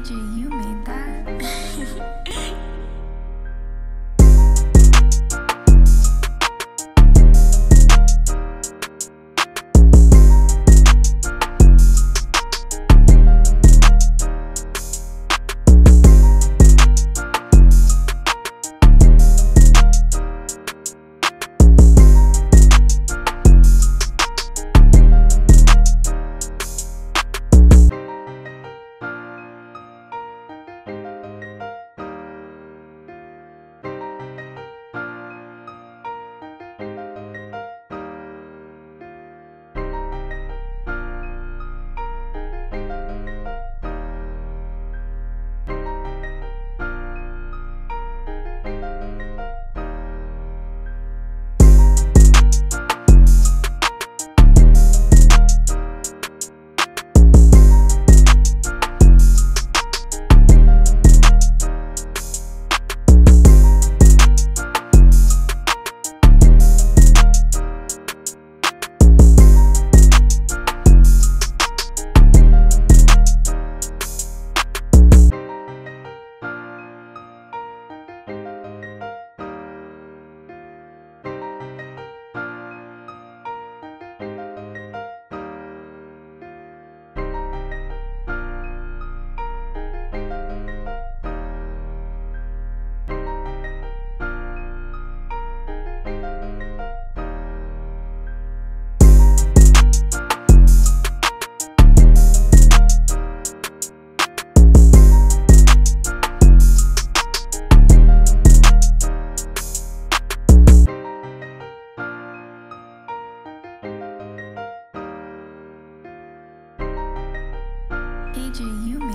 DJ Yumi. DJ, you